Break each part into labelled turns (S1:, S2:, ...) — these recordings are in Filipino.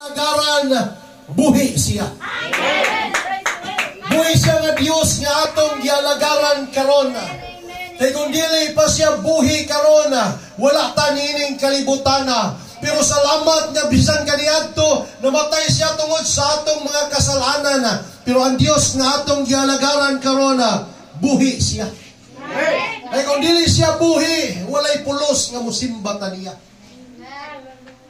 S1: Agaran, buhi siya. Buhi siya nga Dios nga atong gialagaran karon. Kay kung dili pa siya buhi karon, wala ta nining kalibutana. Pero salamat nga bisan kaniadto namatay siya tungod sa atong mga kasalanan. Pero ang Dios nga atong gialagaran karon, buhi siya. Ay kung dili siya buhi, walay pulos nga musimba ta niya.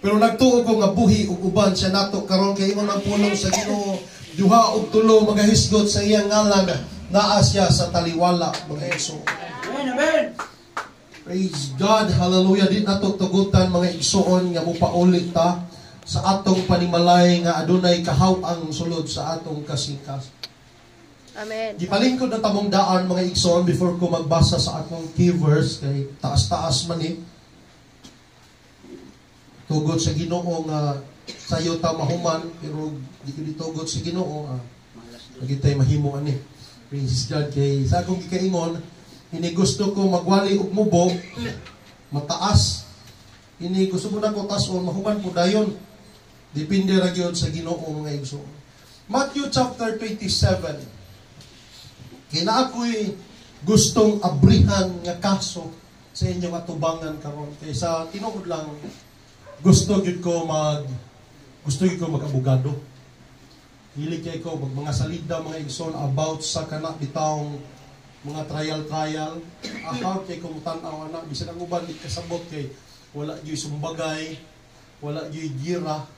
S1: Pero nagtuo ko nga buhi ug uban siya nato karon kay ingon ang pulong sa Ginoo duha ug tulo magahisgot sa iyang ngalan naa siya sa taliwala mga igsoon.
S2: Amen, amen.
S1: Praise God, hallelujah. Di nato tugutan mga igsoon nga mupaulit ta sa atong panimalay nga adunay kahaw ang sulod sa atong kasikas.
S3: Amen.
S1: Gipalingkod na tamong daan mga igsoon before ko magbasa sa akong key verse kay taas-taas man eh. Tugod sa Ginoo nga sayo ta mahuman pero di ko ditugod sa Ginoo ah. Lagi tayo mahimo ani. Praise God kay sa akong gikaingon ini gusto ko magwali og mubo mataas. Ini gusto ko na ko tason mahuman po dayon. Depende ra gyud sa Ginoo mga igsoon. Matthew chapter 27 Kina ako'y gustong abrihan nga kaso sa inyong atubangan karon kay sa tinuod lang gusto gyud ko mag gusto gyud ko mag-abogado. Dili kay ko mag mga salida mga igsoon about sa kana bitawng mga trial trial. Ahaw kay ko tan-aw ana bisan ang uban kasabot kay wala gyud sumbagay, wala gyud gira,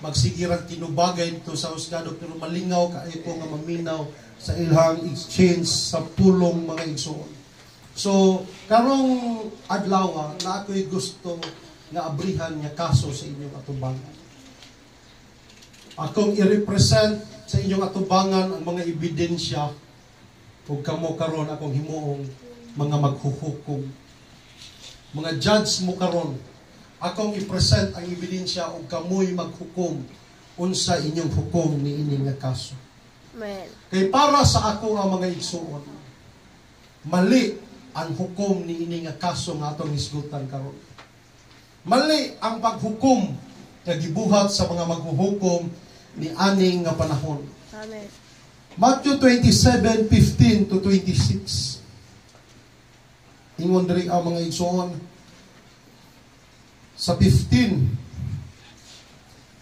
S1: magsigirang tinubagay to sa husgado pero malingaw kaayo ko nga maminaw sa ilhang exchange sa pulong mga igsoon. So, karong adlaw na ako'y gusto nga abrihan nga kaso sa inyong atubangan. Akong i-represent sa inyong atubangan ang mga ebidensya ug kamo karon akong himuong mga maghuhukom. Mga judge mo karon akong i-present ang ebidensya ug kamoy maghukom unsa inyong hukom ni ini nga kaso.
S3: Amen.
S1: Kay para sa ako ang mga igsuon, mali ang hukom ni ini nga kaso nga atong hisgutan karon. Mali ang paghukom nga gibuhat sa mga maghuhukom ni aning nga panahon.
S3: Amen.
S1: Matthew 27:15 to 26. Ingon diri ang mga igsoon sa 15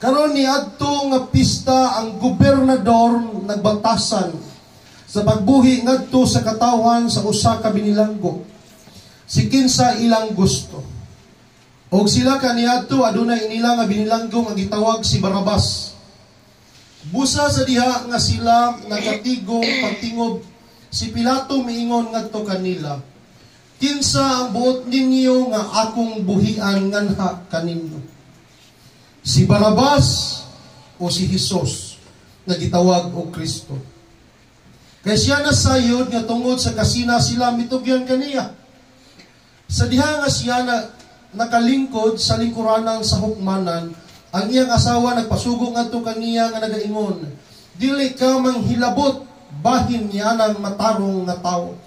S1: Karon ni adto nga pista ang gobernador nagbatasan sa pagbuhi ngadto sa katawan sa usa ka binilanggo. Si kinsa ilang gusto. Og sila kaniadto adunay inila nga binilanggo nga gitawag si Barabas. Busa sa diha nga sila nagatigong pagtingob si Pilato miingon ngadto kanila. Kinsa ang buot ninyo nga akong buhian nganha kaninyo? Si Barabas o si Jesus na gitawag o Kristo? Kaya siya nasayod nga tungod sa kasina sila mitugyan kaniya. Sa diha nga siya na nakalingkod sa lingkuranan sa hukmanan, ang iyang asawa nagpasugo ngadto kaniya nga nagaingon, dili ka manghilabot bahin niya ng matarong nga tao.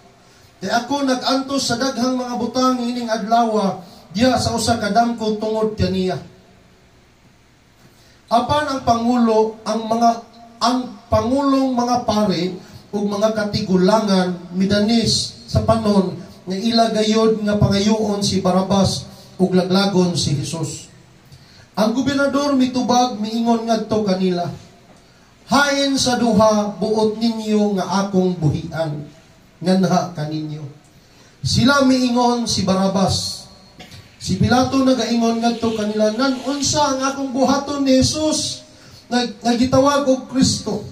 S1: Di ako nagantos sa daghang mga butang ining adlaw diha sa usa ka damko tungod kaniya. Apan ang pangulo ang mga ang pangulong mga pare ug mga katigulangan midanis sa panon nga ila gayod nga pangayoon si Barabas ug laglagon si Jesus. Ang gobernador mitubag miingon ngadto kanila, Hain sa duha buot ninyo nga akong buhian nganha kaninyo. Sila miingon si Barabas. Si Pilato nagaingon ngadto kanila, nan unsa ang akong buhaton ni Jesus nag nagitawag og Kristo.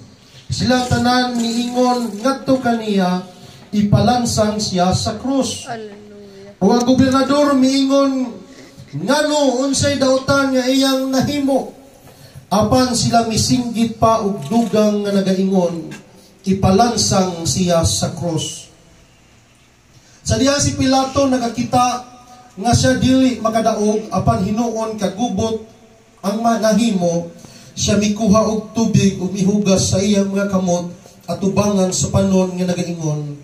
S1: Sila tanan miingon ngadto kaniya ipalansang siya sa krus.
S3: Hallelujah.
S1: O ang gobernador miingon ngano unsay dautan nga iyang nahimo. Apan sila misinggit pa og dugang nga nagaingon ipalansang siya sa krus. Sa diha si Pilato nakakita nga siya dili makadaog apan hinuon kagubot ang manahimo siya mikuha og tubig ug mihugas sa iyang mga kamot at ubangan sa panon nga nagaingon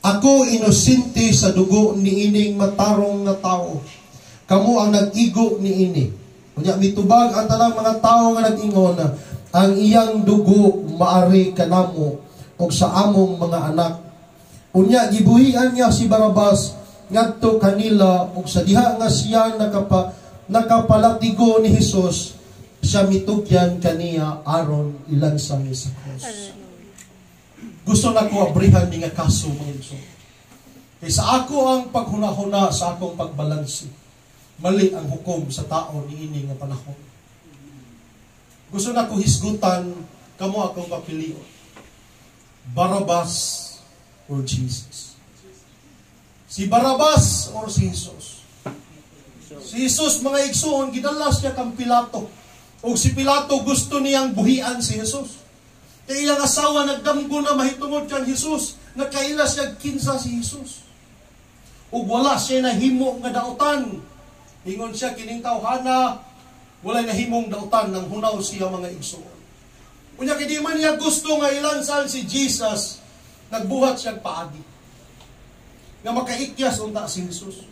S1: Ako inosente sa dugo ni ining matarong nga tao. Kamu ang nag-igo ni ini. Unya mitubag ang tanang mga tao nga nag-ingon ang iyang dugo maari kanamo og sa among mga anak. Unya gibuhian niya si Barabas ngadto kanila ug sa diha nga siya nakapa nakapalatigo ni Hesus siya mitugyan kaniya aron ilansang sa krus. Gusto na ko abrihan ni nga kaso mga igso. Kay sa ako ang paghunahuna sa akong pagbalansi. Mali ang hukom sa tao ni ini nga panahon. Gusto na ko hisgutan kamo akong papilion. Barabas or Jesus. Si Barabas or si Jesus. Si Jesus, mga igsoon, gidalas niya kang Pilato. O si Pilato gusto niyang buhian si Jesus. Kaya ilang asawa nagdamgo na mahitungod kang Jesus. Nagkaila siya kinsa si Jesus. O wala siya nahimo nga dautan. Ingon siya kining tawhana, wala nahimong dautan ng hunaw siya mga igsoon. Unya kay man niya gusto nga ilansan si Jesus, nagbuhat siya paagi. Nga makaikyas unta si Jesus.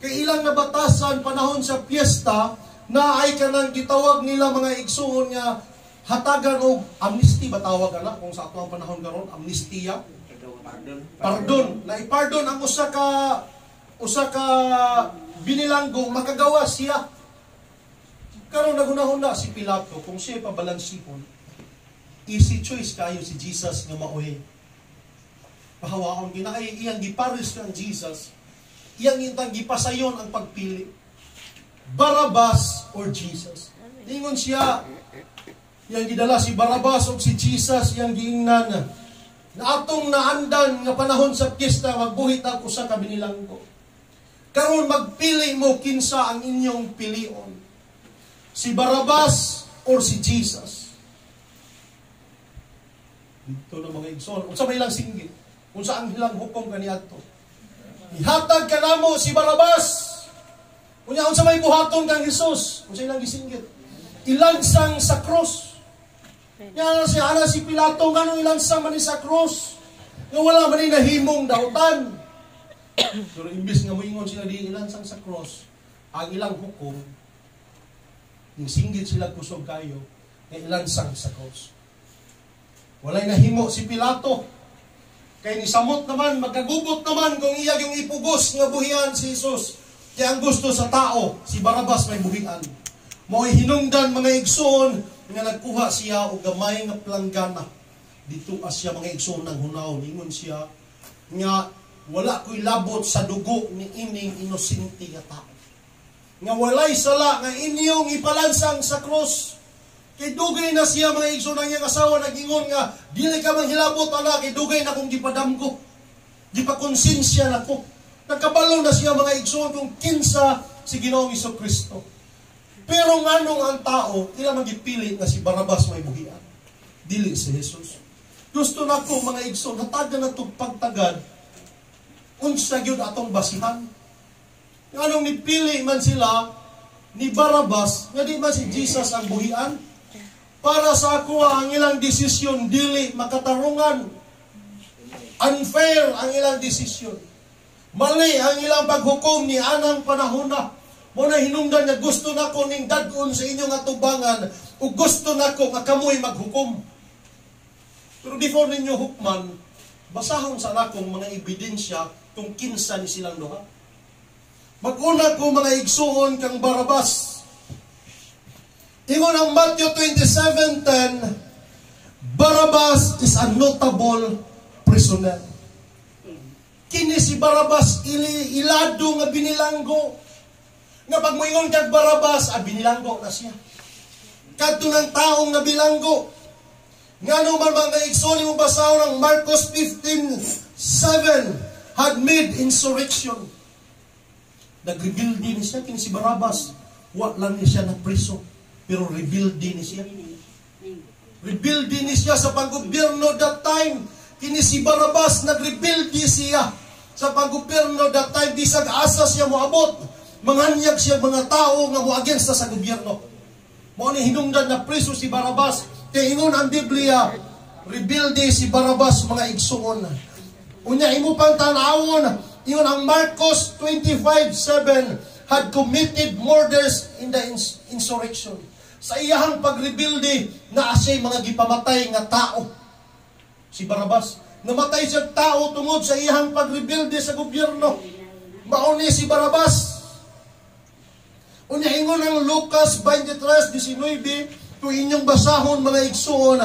S1: Kay ilang nabatasan panahon sa piyesta, na ay kanang gitawag nila mga igsoon nga hatagan og amnesty ba tawag ana kung sa ato ang panahon karon amnestiya pardon. Na ipardon ang usa ka usa ka binilanggo makagawa siya. Karon nagunahon na si Pilato kung siya pabalansipon easy choice kayo si Jesus nga maoy pahawaon ginay iyang giparis kang Jesus iyang intang gipasayon ang pagpili. Barabas or Jesus. Ingon siya, yang gidala si Barabas o si Jesus, yang giingnan, na atong naandan nga panahon sa piyesta, magbuhit ako sa kabinilang ko. Karon magpili mo kinsa ang inyong pilion. Si Barabas or si Jesus. Dito na mga igsoon. Unsa may ilang singgit? Unsa ang ilang hukom kaniadto? Ihatag ka namo si Barabas Unya unsa may buhaton kang Hesus? Unsa ilang gisinggit? Ilansang sa cross. Nya si ana si Pilato ngano ilansang man sa cross? Nga wala man ni nahimong dautan. Pero imbis nga moingon sila di ilansang sa cross, ang ilang hukom yung singgit sila kusog kayo nga ilansang sa cross. Walay nahimo si Pilato. Kay ni samot naman, magkagugot naman kung iya yung ipugos nga buhian si Jesus. Kaya ang gusto sa tao, si Barabas may buhian. Mo'y hinungdan mga igsoon nga nagkuha siya og gamay nga planggana. Dito asya mga igsoon ng hunaw. Ingon siya nga wala ko'y labot sa dugo ni ining inosente nga tao. Nga walay sala nga inyong ipalansang sa cross. Kay dugay na siya mga igsoon ang iyang asawa nagingon nga dili ka man hilabot ana kay dugay na kong gipadamgo. Di pa konsensya na ko. Nagkabalo na siya mga igsoon kung kinsa si Ginoong Kristo. Pero nganong ang tao, ila magipili nga si Barabas may buhian. Dili si Jesus. Gusto na ko mga igsoon, hatagan na itong pagtagad, unsa gyud atong basihan. Nganong nipili man sila ni Barabas, nga di ba si Jesus ang buhian? Para sa ako ang ilang desisyon, dili makatarungan. Unfair ang ilang desisyon. Mali ang ilang paghukom ni anang panahon na. Mo na hinungdan nga gusto na ko ning dadon sa inyong atubangan o gusto na ko nga kamoy maghukom. Pero before ninyo hukman, basahon sa nakong mga ebidensya kung kinsa ni silang duha. Maguna ko mga igsuon kang Barabas. Ingon ang Matthew 27.10, Barabas is a notable prisoner kini si Barabas ili ilado nga binilanggo nga pag moingon kag Barabas ah, binilanggo na siya. Kadto ng taong nga bilanggo nga no man mga igsoli mo basahon ng Marcos 15:7 had made insurrection. Nag-rebuild din siya kini si Barabas. Wa lang ni siya na priso pero rebuild din siya. Rebuild din siya sa panggobyerno that time. Kini si Barabas nag-rebuild siya sa paggobyerno that time. Bisag asa siya moabot manganyag siya mga tao nga mo against sa gobyerno mo ni hinungdan na preso si Barabas kay ingon ang Biblia rebuilde si Barabas mga igsuon unya imo pang tanawon ingon ang Marcos 25:7 had committed murders in the ins- insurrection. Sa iyahang pagrebuilde na asay mga gipamatay nga tao. Si Barabas. Namatay siya tao tungod sa iyahang pagrebuilde sa gobyerno. Mauni si Barabas. Unya ingon ang Lucas 23:19 kung inyong basahon mga igsuon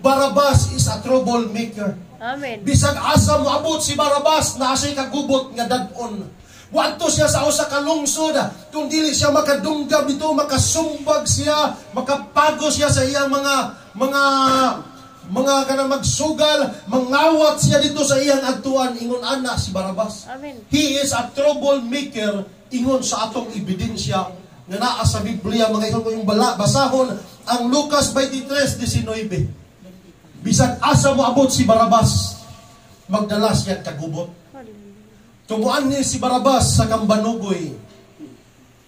S1: Barabas is a troublemaker.
S3: Amen.
S1: Bisag asa moabot si Barabas na asay kagubot nga dad-on. Wadto siya sa usa ka lungsod kung dili siya makadunggab dito makasumbag siya makapago siya sa iyang mga mga mga kanang magsugal mangawat siya dito sa iyang adtuan ingon ana si Barabas
S3: Amen.
S1: He is a troublemaker ingon sa atong ebidensya nga naa sa Biblia mga ikaw yung bala basahon ang Lucas 23:19 Bisag asa mo abot si Barabas magdala siya kagubot Tumuan ni si Barabas sa Kambanugoy.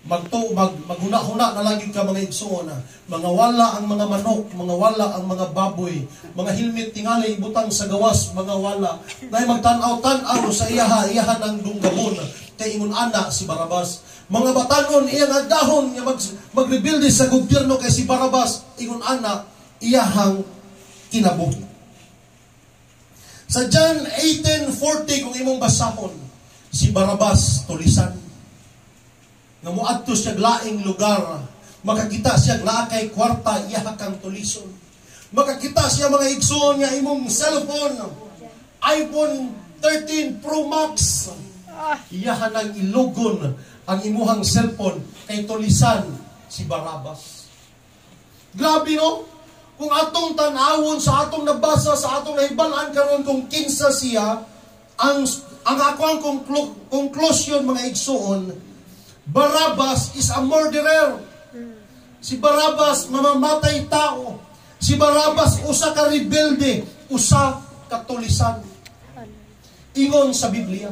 S1: Magto mag maghuna-huna na lagi ka mga igsoon. Mga wala ang mga manok, mga wala ang mga baboy, mga helmet tingali ibutang sa gawas, mga wala. Nay magtan-aw-tan-aw sa iyaha, iyaha ng dunggabon. Kay ingon ana si Barabas. Mga batanon iyang agdahon nga mag magrebuild sa gobyerno kay si Barabas, ingon ana iyahang kinabuhi. Sa John 18:40 kung imong basahon, si Barabas tulisan. Nga muadto siya laing lugar, makakita siya naa kwarta iya kang tulison. Makakita siya mga igsoon nga imong cellphone, iPhone 13 Pro Max.
S3: Ah,
S1: Iyahan ang ilugon ang imuhang cellphone kay tulisan si Barabas. Grabe no? Kung atong tanawon sa atong nabasa sa atong nahibalaan karon kung kinsa siya ang ang ako ang conclu- conclusion mga igsoon Barabas is a murderer. Si Barabas mamamatay tao. Si Barabas usa ka rebelde, usa ka tulisan. Ingon sa Biblia.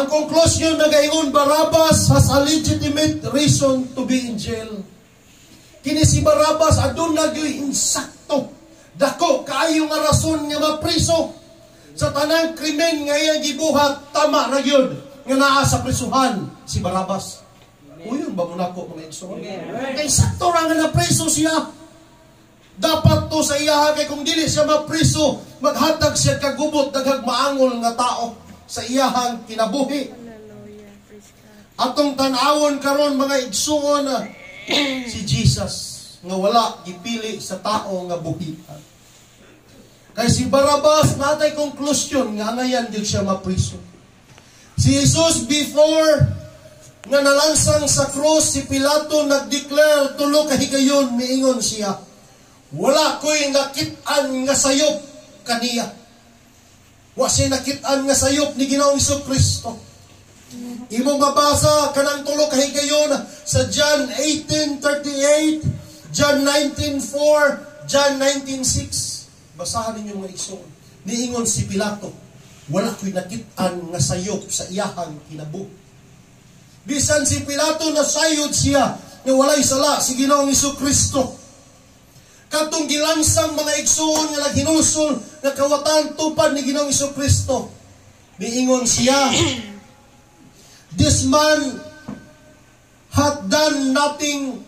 S1: Ang conclusion na gaingon Barabas has a legitimate reason to be in jail. Kini si Barabas adun na insakto. Dako kaayo nga rason nga mapriso sa tanang krimen nga iyang gibuhat tama na gyud nga naa sa prisuhan si Barabas. Uyon ba mo nako mga igsoon? Kay sakto ra nga napriso siya. Dapat to sa iya kay kung dili siya mapriso, maghatag siya kagubot daghang maangol nga tao sa iyahang kinabuhi. Atong tan-awon karon mga igsuon si Jesus nga wala gipili sa tao nga buhian. Kay si Barabas natay conclusion nga ngayon di siya mapriso. Si Jesus before nga nalansang sa cross si Pilato nagdeclare tulo ka higayon miingon siya. Wala ko'y nakit-an nga sayop kaniya. Wa siya nakit-an nga sayop ni Ginoong Iso Kristo. Imong mabasa kanang tulo ka higayon sa John 18:38, John 19:4, John 19:6. Basahan ninyo mga igsoon. Niingon si Pilato, wala ko'y nakit-an nga sayop sa iyahang kinabuhi. Bisan si Pilato nasayod siya nga walay sala si Ginoong Iso Kristo. Katong gilansang mga igsoon nga naghinulsol nga kawatan tupad ni Ginoong Iso Kristo. Niingon siya, This man hath done nothing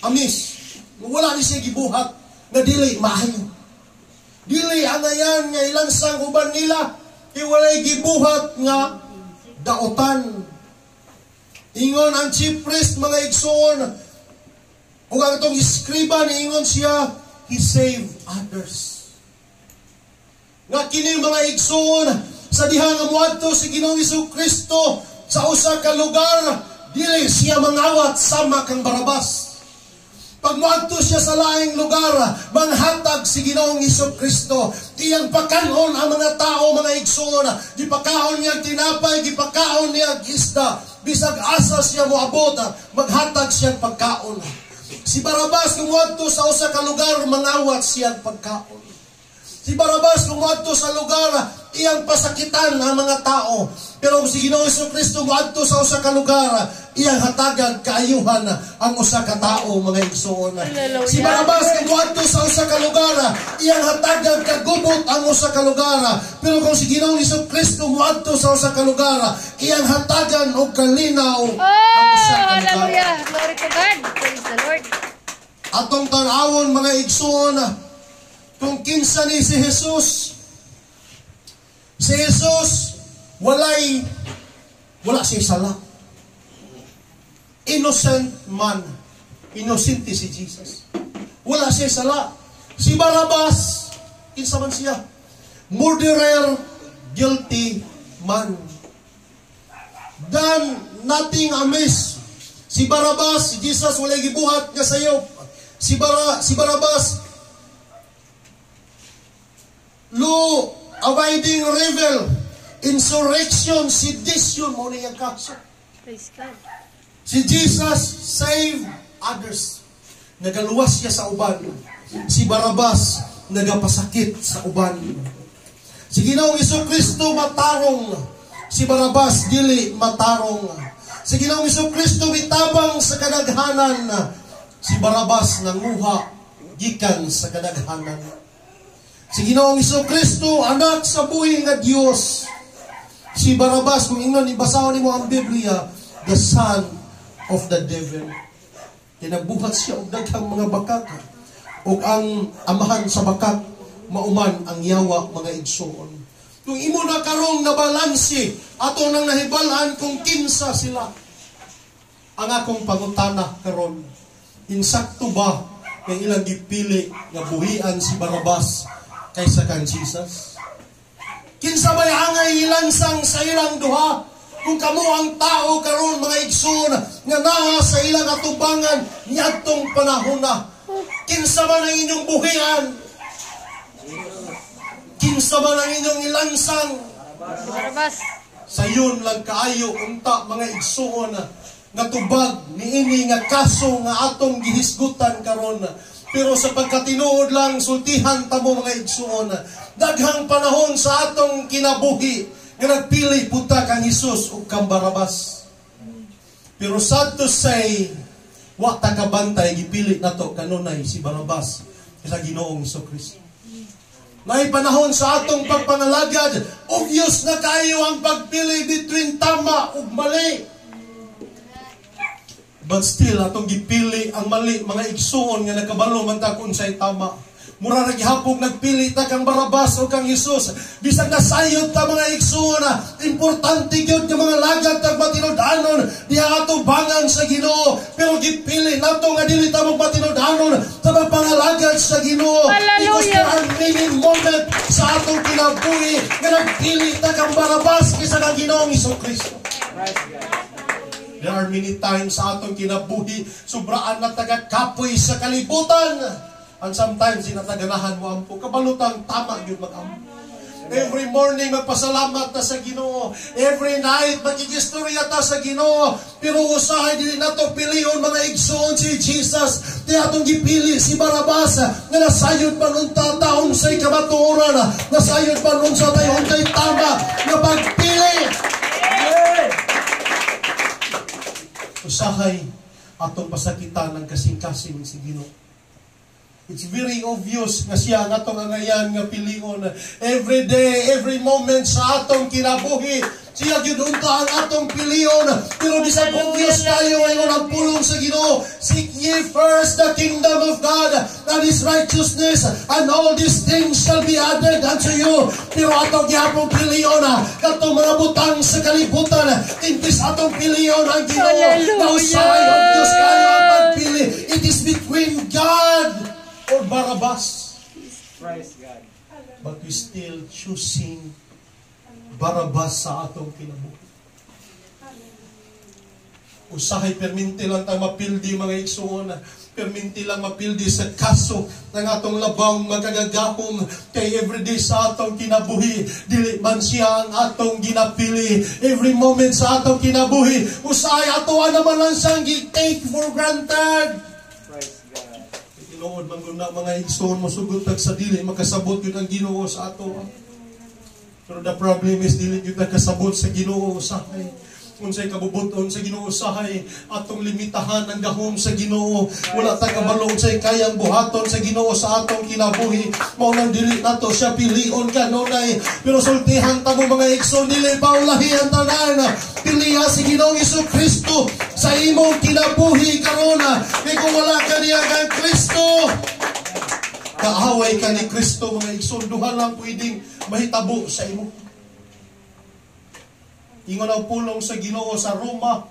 S1: amiss. Wala ni siya gibuhat nga dili maayo. Dili angayan nga ilansang uban nila iwalay gibuhat nga daotan. Ingon ang chief priest mga igsoon ug ang itong iskriba niingon siya he saved others. Nga kini mga igsoon sa diha nga muadto si Ginoong Hesus Kristo sa usa ka lugar dili siya mangawat sama kang Barabas. Pag muadto siya sa laing lugar, manghatag si Ginoong Iso Kristo. Iyang pakanon ang mga tao, mga igsoon. Gipakaon niya tinapay, gipakaon niya isda. Bisag asa siya moabot, maghatag siya pagkaon. Si Barabas kung muadto sa usa ka lugar, mangawat siya pagkaon. Si Barabas kung muadto sa lugar, iyang pasakitan ang mga tao. Pero si Ginoo Hesus Kristo moadto sa usa ka lugar, iyang hatagan kaayuhan ang usa ka tawo mga igsoon. Si Barabas kung moadto sa usa ka lugar, iyang hatagan kagubot ang usa ka lugar. Pero kung si Ginoo Hesus Kristo moadto sa usa ka lugar, iyang hatagan og kalinaw ang
S3: Oh,
S1: usa ka lugar.
S3: hallelujah. Glory to God. Praise the Lord.
S1: Atong tanawon mga igsoon, kung kinsa ni si Jesus, si Jesus, walay, wala siya sala. Innocent man. Innocent si Jesus. Wala siya sala. Si Barabas, kinsa man siya? Murderer, guilty man. Done nothing amiss. Si Barabas, si Jesus, walay gibuhat nga sayo. Si, Bara, si Barabas, law abiding rebel, insurrection, sedition, mo na yung kaso.
S3: Praise God.
S1: Si Jesus save others. Nagaluwas siya sa uban. Si Barabas nagapasakit sa uban. Si Ginoong Iso Kristo matarong. Si Barabas dili matarong. Si Ginoong Iso Kristo mitabang sa kadaghanan. Si Barabas nanguha gikan sa kadaghanan. Si Ginoong Iso Kristo anak sa buhi nga Dios. Si Barabas kung ingnon ibasahon nimo ang Biblia, the son of the devil. Kinabuhat siya og daghang mga bakak. ug ang amahan sa bakak mauman ang yawa mga igsoon. Kung imo na karong nabalansi ato nang nahibalan kung kinsa sila. Ang akong pangutana karon insakto ba kay ilang gipili nga buhian si Barabas kaysa kan Jesus? Kinsa may angay ilansang sa ilang duha? Kung kamo ang tao karon mga igsoon nga naa sa ilang atubangan niadtong panahon na. Kinsa man ang inyong buhian? Kinsa man ang inyong ilansang?
S3: Barabas.
S1: Sayon lang kaayo unta mga igsoon nga tubag niini nga kaso nga atong gihisgutan karon. Pero sa pagkatinuod lang sultihan tamo mga igsoon. Daghang panahon sa atong kinabuhi nga nagpili puta kang Hesus ug kang Barabas. Pero sad to say, wa ta kabantay gipili nato kanunay si Barabas sa Ginoong Hesus Kristo. May panahon sa atong pagpanalagad, obvious na kayo ang pagpili between tama ug mali. But still, atong gipili ang mali, mga igsuon nga nakabalo man ta kung sa'y tama. Mura na gihapog nagpili ta kang Barabas o kang Jesus. Bisag nasayod ta mga igsuon na importante gyud nga mga lagad tag matinud-anon diha ato bangan sa Ginoo. Pero gipili nato nga dili ta magmatinud-anon sa pagpangalagad sa Ginoo. Because there are many moment sa atong kinabuhi nga nagpili ta kang Barabas kaysa kang Ginoong Iso Kristo. There are many times sa atong kinabuhi, sobraan na taga-kapoy sa kalibutan. And sometimes, sinataganahan mo ampo. Kabalutang tama yun mag-ampo. Every morning, magpasalamat ta sa Ginoo. Every night, magigistorya ta sa Ginoo. Pero usahay din nato pilion mga igsoon si Jesus. Di atong gipili si Barabas nga nasayod pa nun ta taon sa'y kamatuoran. Nasayod pa nun sa tayo kay tama nga pagpili. usahay atong pasakitan ng kasing-kasing si Ginoo. It's very obvious nga siya ang atong angayan nga pilion. Every day, every moment sa atong kinabuhi, siya gyud unta ang atong pilion. Pero bisag obvious tayo ngayon ang pulong sa Ginoo. Seek ye first the kingdom of God and His righteousness, and all these things shall be added unto you. Pero atong gihapong pilion, katong mga butang sa kalibutan, intis atong pilion ang Ginoo. Na usahay ang Diyos kayo ang pagpili. It is between God or Barabbas.
S2: Praise God.
S1: But we still choosing Barabbas sa atong kinabuhi. Usahay perminti lang tayo mapildi mga igsuon. Perminti lang mapildi sa kaso ng atong labang magagagahom kay everyday sa atong kinabuhi. Dili man siya ang atong ginapili. Every moment sa atong kinabuhi. Usahay ato naman lang siyang take for granted. Tinuod man na mga igsoon mo sugod tag sa dili makasabot yun ang Ginoo sa ato. Pero the problem is dili gyud kasabot sa Ginoo usahay. Unsay kabubuton sa Ginoo usahay atong limitahan ang gahom sa Ginoo. Wala ta kabalo unsay kayang buhaton sa Ginoo sa atong kinabuhi. Mao nang dili nato siya pilion kanunay. Pero sultihan ta mo mga igsoon dili paulahi ang tanan. Piliha si Ginoong Isu Kristo sa imong kinabuhi karon. Kay kung wala ka niya kang Kristo, kaaway ka ni Kristo mga igsoon duha lang pwedeng mahitabo sa imo. Ingon ang pulong sa Ginoo sa Roma.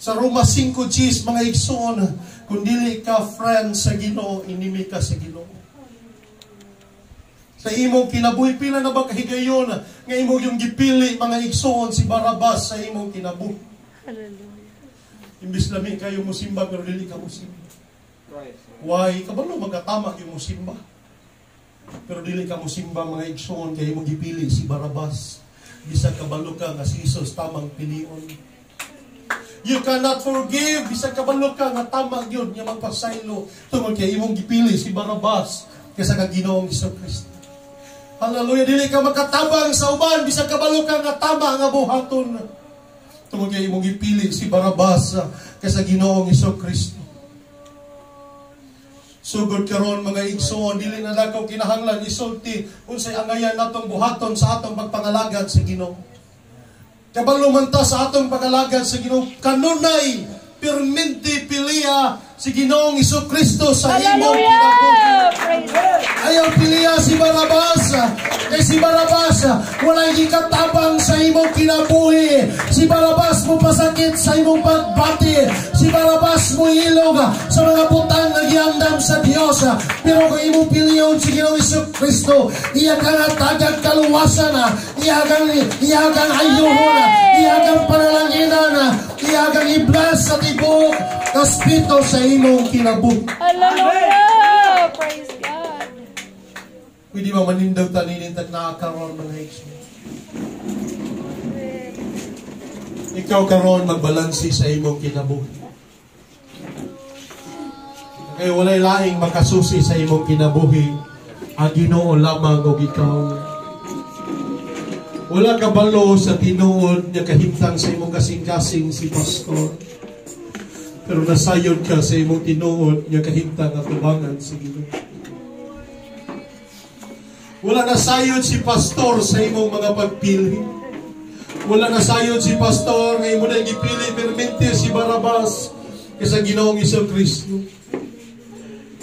S1: Sa Roma 5 Gs mga igsoon, kung dili ka friend sa Ginoo, inimi ka sa Ginoo. Sa imong kinabuhi pila na ba kahigayon nga imo yung gipili mga igsoon si Barabas sa imong kinabuhi.
S3: Hallelujah.
S1: Imbis lami kayo musimba pero dili ka musimba.
S2: Christ.
S1: Why? Kabalo magkatama yung musimba. Pero dili ka musimba mga igsoon kay mo gipili si Barabas. Bisag kabalo ka nga si Jesus tamang pilion. You cannot forgive bisag kabalo ka nga tama gyud nga magpasaylo tungod kay imong gipili si Barabas kaysa kag Ginoong Kristo. Hallelujah, dili ka makatabang sa uban bisag kabalo ka nga tama nga buhaton. Tungod kay imong gipili si Barabas kaysa Ginoong Kristo. Sugod karon mga igsoon dili na nakaw kinahanglan isulti unsay angayan natong buhaton sa atong pagpangalagad sa Ginoo. Kabalo man ta sa atong pagkalagad sa Ginoo kanunay perminti piliya si Ginoong Iso Kristo sa imong kinabuhi. Ayaw piliya si Barabas. Kay si Barabas, wala katabang sa imong kinabuhi. Si Barabas mo pasakit sa imong pagbati. Si Barabas mo ilog sa mga butang na giandam sa Dios. Pero kung imong piliyon si Ginoong Kristo, iya ka nga kaluwasan. Iya kang iya kang ayuhon. Iya kang panalangin iyagang iblas sa tibok kaspito sa imong kinabuhi.
S3: Hallelujah! Praise God.
S1: Pwede ba manindaw taninin at nakakaroon mga igsoon? Ikaw karon magbalansi sa imong kinabuhi. Kaya walay laing makasusi sa imong kinabuhi. Ang Ginoo lamang og ikaw. Wala ka balo sa tinuod niya kahimtang sa imong kasing-kasing si pastor. Pero nasayod ka sa imong tinuod niya kahimtang at tubangan si Ginoo. Wala nasayod si pastor sa imong mga pagpili. Wala nasayod si pastor nga imo na gipili permente si Barabas kaysa Ginoong Iso Kristo.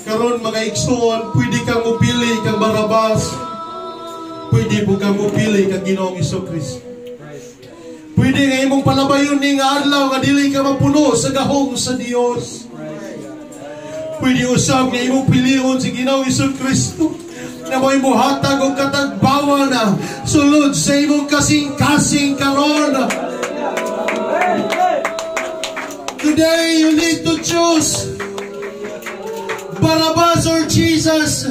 S1: Karon mga igsoon, pwede kang mupili kang Barabas pwede po kang mupili kang Ginoong Iso Kristo. Pwede nga imong palabayon ni nga adlaw nga dili ka mapuno sa gahom sa Dios. Pwede usab nga imong pilion si Ginoong Iso Kristo na mo imuhatag og katagbawan na sulod sa imong kasing-kasing karon. Today you need to choose Barabbas or Jesus.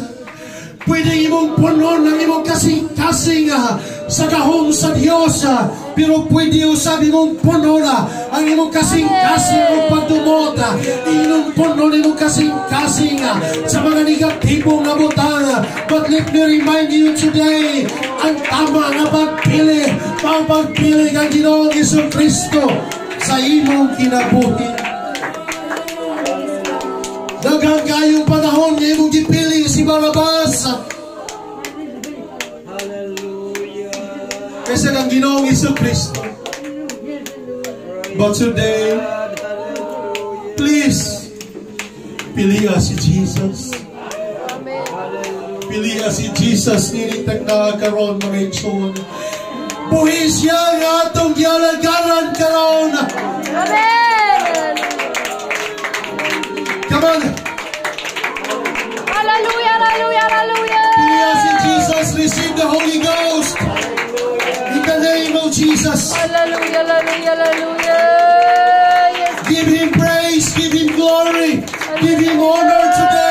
S1: Pwede imong puno ng imong kasing-kasing uh, sa gahom sa Diyos. Pero pwede usab imong puno na ang imong kasing-kasing o pagdumot. Uh, imong puno ng imong kasing-kasing uh, sa mga negatibong na butang. But let me remind you today, ang tama nga pagpili, ang pagpili kang Ginoong Iso Kristo sa imong kinabuhi. Daghang kayong panahon nga imong gipili si Barabas. Kaysa kang Ginoong Iso Kristo. But today, please, piliya si Jesus. Piliya si Jesus nilitag na karon mga igsoon. Buhi siya nga atong gialagaran karon.
S3: Amen!
S1: Come on,
S3: Hallelujah! Hallelujah! Hallelujah!
S1: piliya si Jesus. Receive the Holy Ghost. Of Jesus.
S3: Hallelujah! Hallelujah! Hallelujah! Yes!
S1: Give him praise, give him glory, give him honor today.